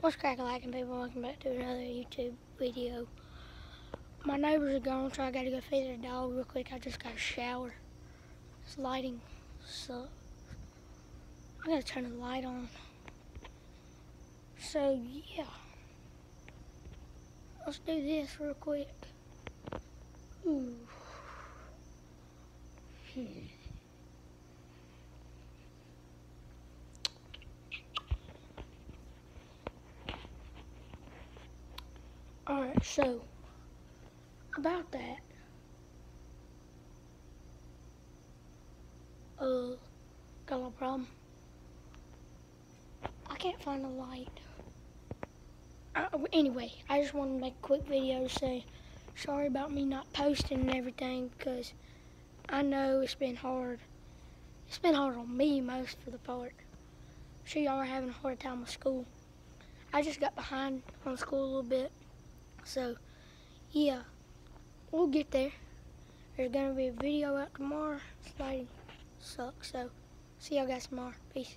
What's cracking lacking people? Welcome back to another YouTube video. My neighbors are gone, so I gotta go feed their dog real quick. I just got a shower. This lighting sucks. I gotta turn the light on. So yeah. Let's do this real quick. Ooh. Hmm. Alright, so about that. Uh, got a problem. I can't find the light. Uh, anyway, I just wanted to make a quick video to say sorry about me not posting and everything because I know it's been hard. It's been hard on me most for the part. I'm sure y'all are having a hard time with school. I just got behind on school a little bit. So, yeah, we'll get there. There's going to be a video out tomorrow. Sliding sucks, so see y'all guys tomorrow. Peace.